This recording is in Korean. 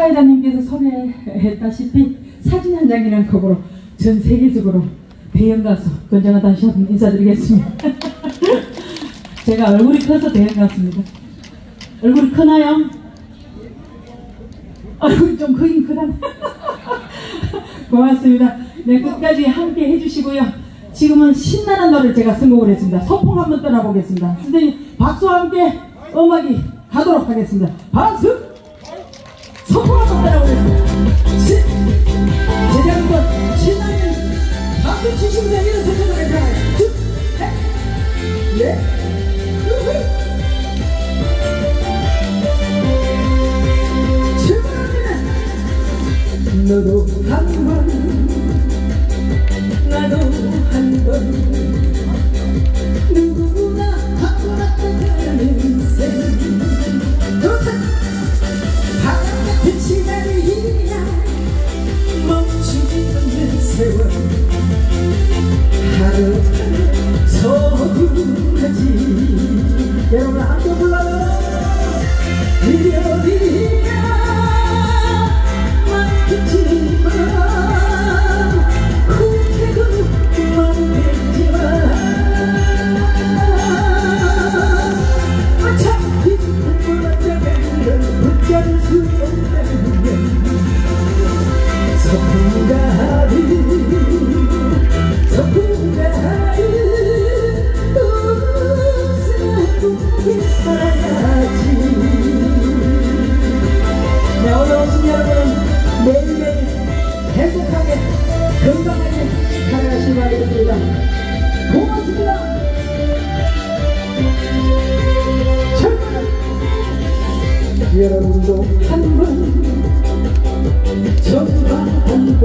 사회자님께서 소개했다시피 사진 한 장이라는 컵으로 전 세계적으로 대형 가수 권정아 다시 한번 인사드리겠습니다. 제가 얼굴이 커서 대형 가수입니다. 얼굴이 크나요? 얼굴이 좀 크긴 크다. 고맙습니다. 네, 끝까지 함께 해주시고요. 지금은 신나는 노래를 제가 선곡을 했습니다. 소풍 한번 떠나보겠습니다. 선생님, 박수와 함께 음악이 가도록 하겠습니다. 박수! 치시면 되는 선곡을 해요. 쭉, 해, 예, 우후. 출발합니다. 너도 한 번, 나도 한 번, 누구나 하고 났던 인생. 좋다. 바람 같은 시간을 이야 멈추지 않는 세월. 더 열심히 하는 매일매일 행복하게 건강하게 살아가시기 바랍니다 고맙습니다. 여러분도 한번 저도 한번